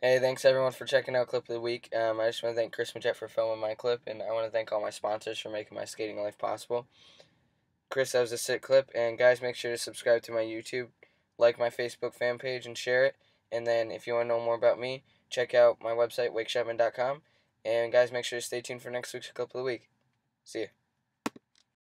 Hey, thanks everyone for checking out Clip of the Week. Um, I just want to thank Chris Majet for filming my clip, and I want to thank all my sponsors for making my skating life possible. Chris, that was a sick clip, and guys, make sure to subscribe to my YouTube, like my Facebook fan page, and share it. And then, if you want to know more about me, check out my website, wakeschepman.com. And guys, make sure to stay tuned for next week's Clip of the Week. See ya.